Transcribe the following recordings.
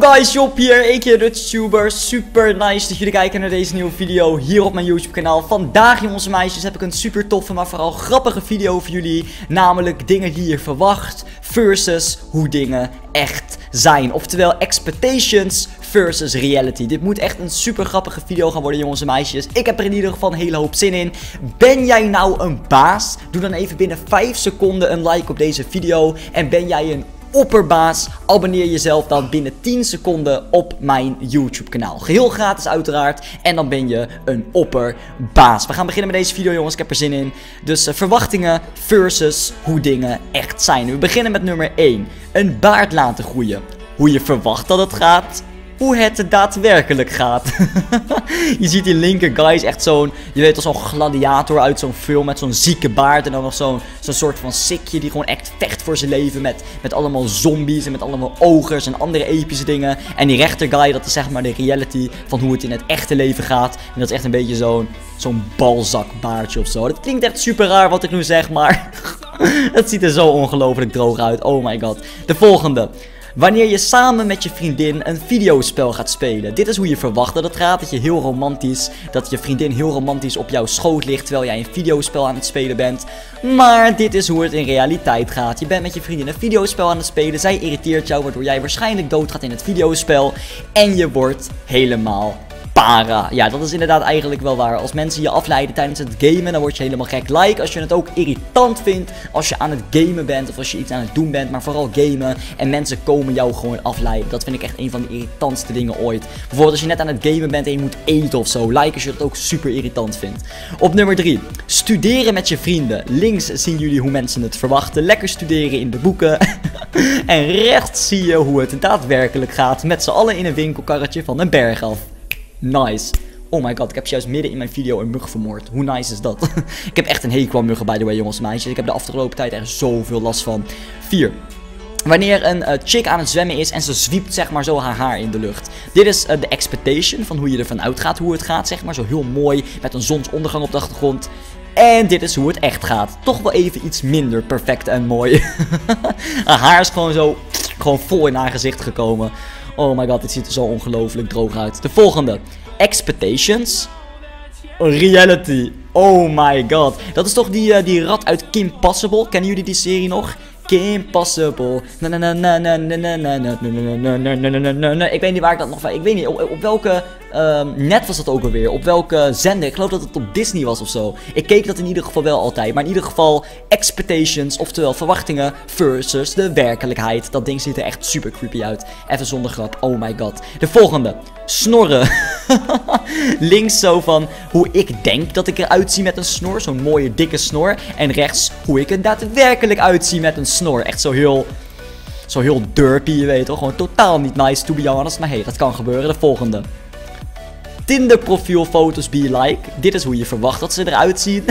Guys, Job hier, ik de YouTuber. Super nice dat jullie kijken naar deze nieuwe video hier op mijn YouTube kanaal. Vandaag jongens en meisjes heb ik een super toffe, maar vooral grappige video voor jullie. Namelijk dingen die je verwacht versus hoe dingen echt zijn. Oftewel expectations versus reality. Dit moet echt een super grappige video gaan worden jongens en meisjes. Ik heb er in ieder geval een hele hoop zin in. Ben jij nou een baas? Doe dan even binnen 5 seconden een like op deze video. En ben jij een opperbaas. Abonneer jezelf dan binnen 10 seconden op mijn YouTube kanaal. Geheel gratis uiteraard. En dan ben je een opperbaas. We gaan beginnen met deze video jongens. Ik heb er zin in. Dus uh, verwachtingen versus hoe dingen echt zijn. We beginnen met nummer 1. Een baard laten groeien. Hoe je verwacht dat het gaat hoe het daadwerkelijk gaat. je ziet die linker guy echt zo'n, je weet al zo'n gladiator uit zo'n film met zo'n zieke baard. En dan nog zo'n zo'n soort van sikje die gewoon echt vecht voor zijn leven met, met allemaal zombies en met allemaal ogers en andere epische dingen. En die rechter guy, dat is zeg maar de reality van hoe het in het echte leven gaat. En dat is echt een beetje zo'n zo'n balzakbaardje of zo. Dat klinkt echt super raar wat ik nu zeg, maar het ziet er zo ongelooflijk droog uit. Oh my god. De volgende. Wanneer je samen met je vriendin een videospel gaat spelen. Dit is hoe je verwacht dat het gaat. Dat je heel romantisch, dat je vriendin heel romantisch op jouw schoot ligt terwijl jij een videospel aan het spelen bent. Maar dit is hoe het in realiteit gaat. Je bent met je vriendin een videospel aan het spelen. Zij irriteert jou waardoor jij waarschijnlijk doodgaat in het videospel. En je wordt helemaal para. Ja, dat is inderdaad eigenlijk wel waar. Als mensen je afleiden tijdens het gamen, dan word je helemaal gek. Like als je het ook irritant vindt als je aan het gamen bent of als je iets aan het doen bent, maar vooral gamen. En mensen komen jou gewoon afleiden. Dat vind ik echt een van de irritantste dingen ooit. Bijvoorbeeld als je net aan het gamen bent en je moet eten of zo. Like als je dat ook super irritant vindt. Op nummer 3. Studeren met je vrienden. Links zien jullie hoe mensen het verwachten. Lekker studeren in de boeken. en rechts zie je hoe het daadwerkelijk gaat met z'n allen in een winkelkarretje van een berg af. Nice. Oh my god, ik heb juist midden in mijn video een mug vermoord. Hoe nice is dat? ik heb echt een hekel aan muggen, by the way, jongens en meisjes. Ik heb de afgelopen tijd er zoveel last van. 4. Wanneer een uh, chick aan het zwemmen is en ze zwiept zeg maar zo haar haar in de lucht. Dit is uh, de expectation van hoe je ervan uitgaat hoe het gaat zeg maar. Zo heel mooi met een zonsondergang op de achtergrond. En dit is hoe het echt gaat. Toch wel even iets minder perfect en mooi. haar is gewoon zo gewoon vol in haar gezicht gekomen. Oh my god, dit ziet er zo ongelooflijk droog uit. De volgende. Expectations. Reality. Oh my god. Dat is toch die, uh, die rat uit Kim Possible? Kennen jullie die serie nog? Kim Possible. Ik weet niet waar ik dat nog van. Ik weet niet op welke um, net was dat ook alweer. Op welke zender. Ik geloof dat het op Disney was of zo. Ik keek dat in ieder geval wel altijd. Maar in ieder geval expectations, oftewel verwachtingen versus de werkelijkheid. Dat ding ziet er echt super creepy uit. Even zonder grap. Oh my god. De volgende. Snorren. Links zo van hoe ik denk dat ik eruit zie met een snor. Zo'n mooie dikke snor. En rechts hoe ik er daadwerkelijk uitzie met een snor. Echt zo heel... Zo heel derpy, je weet toch? Gewoon totaal niet nice to be honest. Maar hey, dat kan gebeuren. De volgende. Tinder profielfoto's be like. Dit is hoe je verwacht dat ze eruit zien.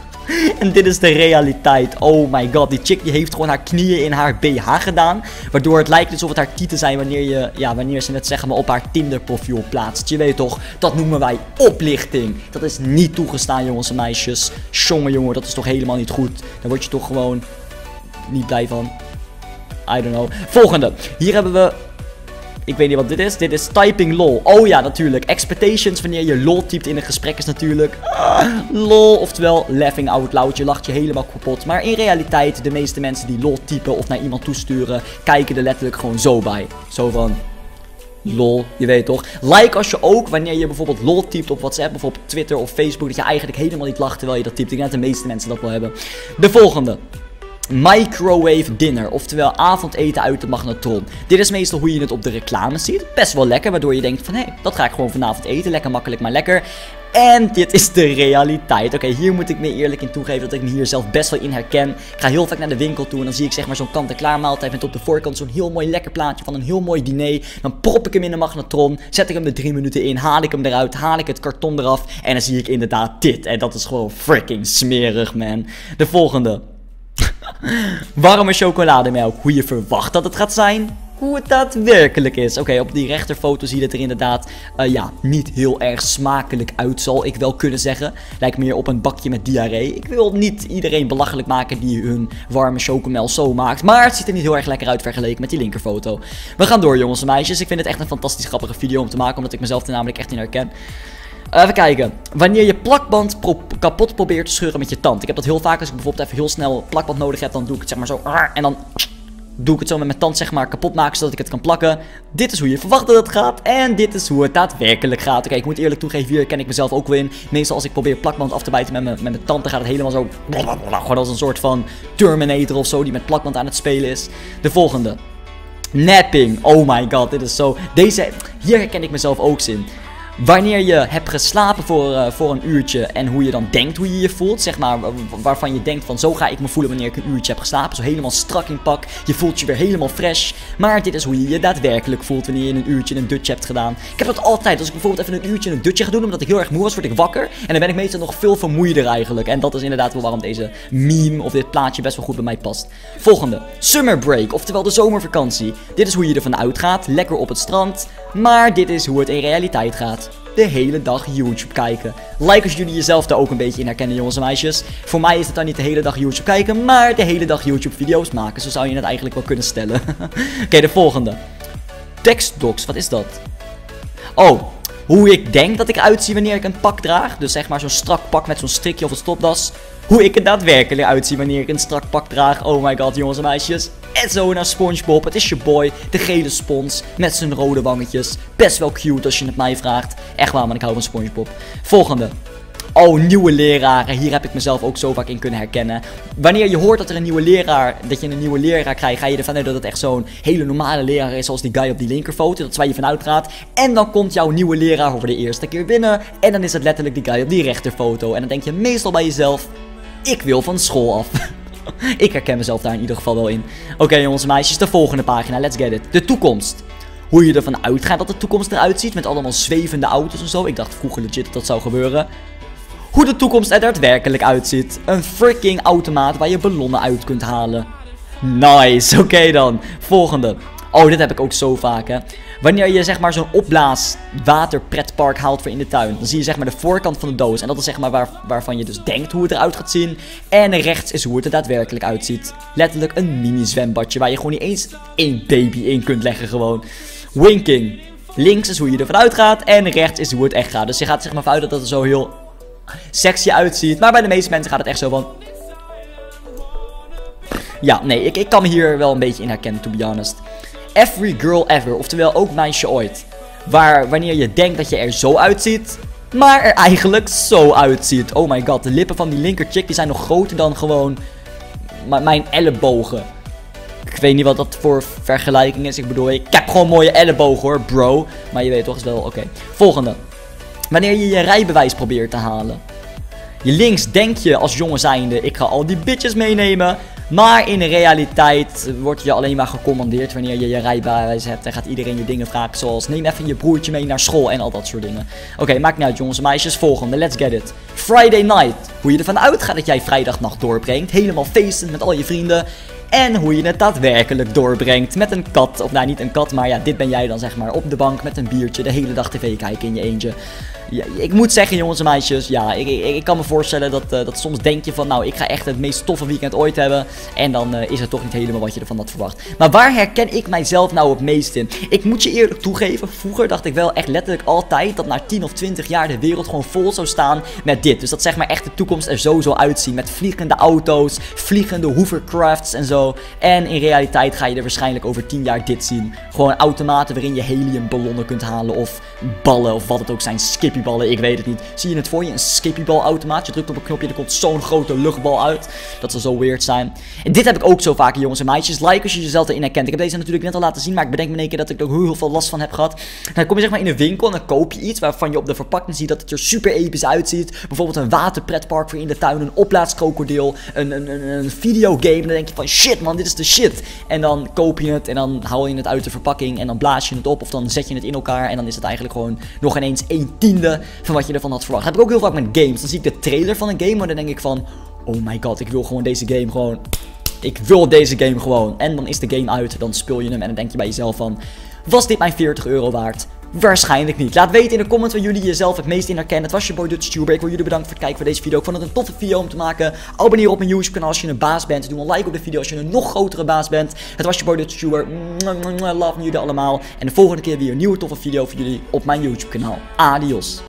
en dit is de realiteit. Oh my god, die chick die heeft gewoon haar knieën in haar BH gedaan. Waardoor het lijkt alsof het haar tieten zijn wanneer, je, ja, wanneer ze het zeggen maar op haar Tinder profiel plaatst. Je weet toch, dat noemen wij oplichting. Dat is niet toegestaan jongens en meisjes. Jongen jongen, dat is toch helemaal niet goed. Daar word je toch gewoon niet blij van. I don't know. Volgende. Hier hebben we ik weet niet wat dit is. Dit is typing lol. Oh ja, natuurlijk. Expectations wanneer je lol typt in een gesprek is natuurlijk... lol, oftewel laughing out loud. Je lacht je helemaal kapot. Maar in realiteit, de meeste mensen die lol typen of naar iemand toesturen... kijken er letterlijk gewoon zo bij. Zo van... Lol, je weet toch? Like als je ook, wanneer je bijvoorbeeld lol typt op WhatsApp, bijvoorbeeld Twitter of Facebook, dat je eigenlijk helemaal niet lacht terwijl je dat typt. Ik denk dat de meeste mensen dat wel hebben. De volgende microwave dinner, oftewel avondeten uit de magnetron. Dit is meestal hoe je het op de reclame ziet. Best wel lekker, waardoor je denkt van hé, hey, dat ga ik gewoon vanavond eten. Lekker makkelijk, maar lekker. En dit is de realiteit. Oké, hier moet ik me eerlijk in toegeven dat ik me hier zelf best wel in herken. Ik ga heel vaak naar de winkel toe en dan zie ik zeg maar zo'n kant-en-klaar maaltijd met op de voorkant zo'n heel mooi lekker plaatje van een heel mooi diner. Dan prop ik hem in de magnetron, zet ik hem er drie minuten in, haal ik hem eruit, haal ik het karton eraf en dan zie ik inderdaad dit. En dat is gewoon freaking smerig, man. De volgende. Warme chocolademelk, hoe je verwacht dat het gaat zijn. hoe het daadwerkelijk is. Oké, op die rechterfoto ziet het er inderdaad uh, ja, niet heel erg smakelijk uit, zal ik wel kunnen zeggen. Lijkt meer op een bakje met diarree. Ik wil niet iedereen belachelijk maken die hun warme chocomel zo maakt. Maar het ziet er niet heel erg lekker uit vergeleken met die linkerfoto. We gaan door jongens en meisjes. Ik vind het echt een fantastisch grappige video om te maken, omdat ik mezelf er namelijk echt in herken. Even kijken. Wanneer je plakband kapot probeert te scheuren met je tand. Ik heb dat heel vaak als ik bijvoorbeeld even heel snel plakband nodig heb. Dan doe ik het zeg maar zo. En dan doe ik het zo met mijn tand zeg maar kapot maken zodat ik het kan plakken. Dit is hoe je verwacht dat het gaat. En dit is hoe het daadwerkelijk gaat. Oké, ik moet eerlijk toegeven, hier ken ik mezelf ook wel in. Meestal als ik probeer plakband af te bijten met mijn, met mijn tand, dan gaat het helemaal zo... Gewoon als een soort van Terminator of zo die met plakband aan het spelen is. De volgende. Napping. Oh my god, dit is zo... Deze... Hier herken ik mezelf ook in. Wanneer je hebt geslapen voor, uh, voor een uurtje en hoe je dan denkt hoe je je voelt. Zeg maar waarvan je denkt van zo ga ik me voelen wanneer ik een uurtje heb geslapen. Zo helemaal strak in pak. Je voelt je weer helemaal fresh. Maar dit is hoe je je daadwerkelijk voelt wanneer je een uurtje een dutje hebt gedaan. Ik heb dat altijd. Als ik bijvoorbeeld even een uurtje een dutje ga doen omdat ik heel erg moe was, word ik wakker. En dan ben ik meestal nog veel vermoeider eigenlijk. En dat is inderdaad wel waarom deze meme of dit plaatje best wel goed bij mij past. Volgende. Summer break, oftewel de zomervakantie. Dit is hoe je ervan uitgaat. Lekker op het strand. Maar dit is hoe het in realiteit gaat de hele dag YouTube kijken. Like als jullie jezelf daar ook een beetje in herkennen, jongens en meisjes. Voor mij is het dan niet de hele dag YouTube kijken, maar de hele dag YouTube video's maken. Zo zou je het eigenlijk wel kunnen stellen. Oké, de volgende. Textdocs, wat is dat? Oh, hoe ik denk dat ik uitzie wanneer ik een pak draag. Dus zeg maar zo'n strak pak met zo'n strikje of een stopdas. Hoe ik er daadwerkelijk uitzie wanneer ik een strak pak draag. Oh my god, jongens en meisjes. En zo naar Spongebob. Het is je boy, de gele spons. Met zijn rode wangetjes. Best wel cute als je het mij vraagt. Echt waar, man, ik hou van Spongebob. Volgende. Oh, nieuwe leraren. Hier heb ik mezelf ook zo vaak in kunnen herkennen. Wanneer je hoort dat er een nieuwe leraar, dat je een nieuwe leraar krijgt, ga je ervan uit dat het echt zo'n hele normale leraar is, zoals die guy op die linkerfoto. Dat is waar je vanuit gaat. En dan komt jouw nieuwe leraar voor de eerste keer binnen. En dan is het letterlijk die guy op die rechterfoto. En dan denk je meestal bij jezelf, ik wil van school af. ik herken mezelf daar in ieder geval wel in. Oké jongens en meisjes, de volgende pagina. Let's get it. De toekomst. Hoe je ervan uitgaat dat de toekomst eruit ziet. Met allemaal zwevende auto's en zo. Ik dacht vroeger legit dat dat zou gebeuren. Hoe de toekomst er daadwerkelijk uitziet. Een freaking automaat waar je ballonnen uit kunt halen. Nice, oké dan. Volgende. Oh, dit heb ik ook zo vaak, hè. Wanneer je zeg maar zo'n opblaas waterpretpark haalt voor in de tuin, dan zie je zeg maar de voorkant van de doos. En dat is zeg maar waar, waarvan je dus denkt hoe het eruit gaat zien. En rechts is hoe het er daadwerkelijk uitziet. Letterlijk een mini zwembadje waar je gewoon niet eens één baby in kunt leggen gewoon. Winking. Links is hoe je ervan uitgaat en rechts is hoe het echt gaat. Dus je gaat zeg maar vanuit dat het zo heel sexy uitziet. Maar bij de meeste mensen gaat het echt zo van... Ja, nee, ik, ik kan me hier wel een beetje in herkennen, to be honest. Every girl ever, oftewel ook meisje ooit. Waar wanneer je denkt dat je er zo uitziet, maar er eigenlijk zo uitziet. Oh my god, de lippen van die linker chick die zijn nog groter dan gewoon mijn ellebogen. Ik weet niet wat dat voor vergelijking is. Ik bedoel, ik heb gewoon mooie ellebogen hoor, bro. Maar je weet toch, is wel oké. Volgende. Wanneer je je rijbewijs probeert te halen. Je links denk je als jongen zijnde, ik ga al die bitches meenemen. Maar in de realiteit word je alleen maar gecommandeerd wanneer je je rijbewijs hebt. En gaat iedereen je dingen vragen zoals neem even je broertje mee naar school en al dat soort dingen. Oké, maakt niet uit jongens en meisjes. Volgende, let's get it. Friday night. Hoe je ervan uitgaat dat jij vrijdagnacht doorbrengt. Helemaal feestend met al je vrienden. En hoe je het daadwerkelijk doorbrengt met een kat. Of nou, niet een kat, maar ja, dit ben jij dan zeg maar. Op de bank met een biertje, de hele dag tv kijken in je eentje. Ja, ik moet zeggen, jongens en meisjes, ja, ik, ik, kan me voorstellen dat, uh, dat soms denk je van, nou, ik ga echt het meest toffe weekend ooit hebben. En dan uh, is het toch niet helemaal wat je ervan had verwacht. Maar waar herken ik mijzelf nou het meest in? Ik moet je eerlijk toegeven, vroeger dacht ik wel echt letterlijk altijd dat na 10 of 20 jaar de wereld gewoon vol zou staan met dit. Dus dat zeg maar echt de toekomst er zo zou uitzien. Met vliegende auto's, vliegende hovercrafts en zo. En in realiteit ga je er waarschijnlijk over 10 jaar dit zien. Gewoon automaten waarin je heliumballonnen kunt halen of ballen of wat het ook zijn, skippy skippyballen, ik weet het niet. Zie je het voor je? Een skippybal automaat. Je drukt op een knopje, er komt zo'n grote luchtbal uit. Dat zal zo weird zijn. En dit heb ik ook zo vaak, jongens en meisjes. Like als je jezelf erin herkent. Ik heb deze natuurlijk net al laten zien, maar ik bedenk me in één keer dat ik er heel veel last van heb gehad. Dan kom je zeg maar in een winkel en dan koop je iets waarvan je op de verpakking ziet dat het er super episch uitziet. Bijvoorbeeld een waterpretpark voor in de tuin, een oplaadskrokodil, een, een, een, een videogame. Dan denk je van shit man, dit is de shit. En dan koop je het en dan haal je het uit de verpakking en dan blaas je het op of dan zet je het in elkaar. En dan is het eigenlijk gewoon nog ineens een tiende van wat je ervan had verwacht. heb ik ook heel vaak met games. Dan zie ik de trailer van een game, maar dan denk ik van... Oh my god, ik wil gewoon deze game gewoon ik wil deze game gewoon. En dan is de game uit, dan speel je hem en dan denk je bij jezelf van, was dit mijn 40 euro waard? Waarschijnlijk niet. Laat weten in de comments waar jullie jezelf het meest in herkennen. Het was je boy Dutch Ik wil jullie bedanken voor het kijken voor deze video. Ik vond het een toffe video om te maken. Abonneer op mijn YouTube kanaal als je een baas bent. Doe een like op de video als je een nog grotere baas bent. Het was je boy Dutch Love jullie allemaal. En de volgende keer weer een nieuwe toffe video voor jullie op mijn YouTube kanaal. Adios.